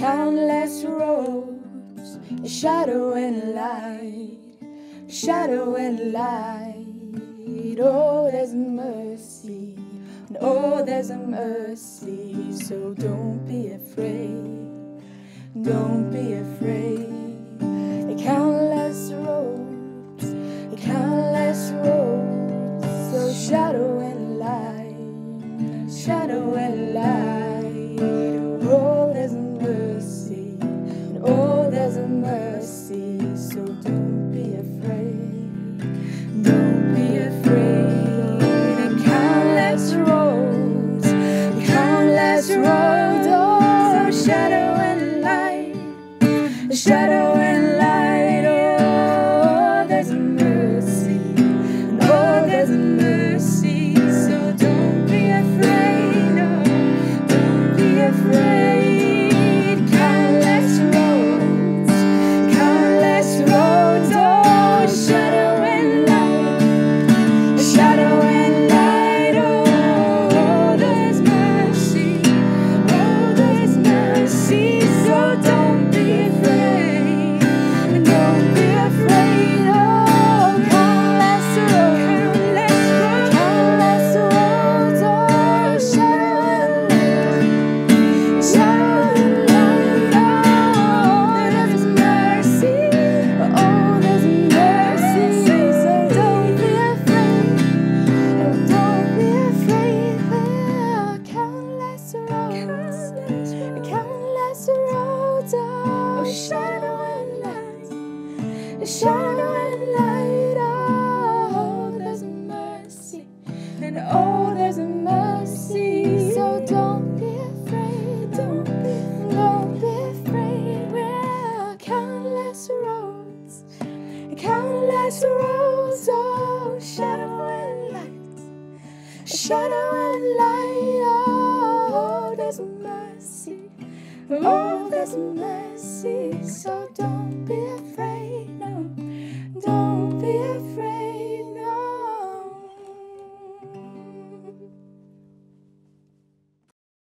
countless roads, shadow and light, shadow and light. Oh, there's mercy, oh, there's a mercy. So don't be afraid, don't be afraid. Don't be afraid, don't be afraid. The countless countless oh, shadow and light, shadow and oh, shadow and light, a shadow and light. Oh, there's mercy, and oh, there's mercy. So don't be afraid, don't be, don't be afraid. Are countless roads, countless roads, oh, shadow and light, shadow and light. Oh, there's mercy, oh, there's don't.